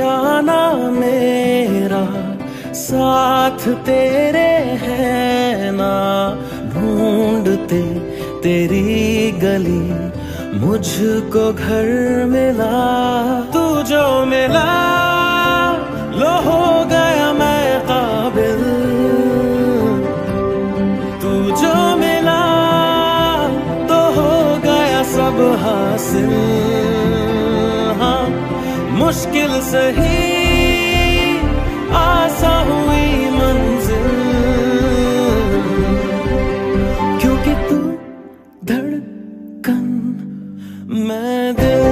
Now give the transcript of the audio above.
आना मेरा, साथ तेरे है ना। ढूंढते तेरी गली, मुझको घर मिला। तू जो मिला, लो हो गया मैं काबिल। तू जो मिला तो हो गया सब हासिल। मुश्किल सही आसा हुई मंजिल। क्योंकि तू धड़कन मैं दिल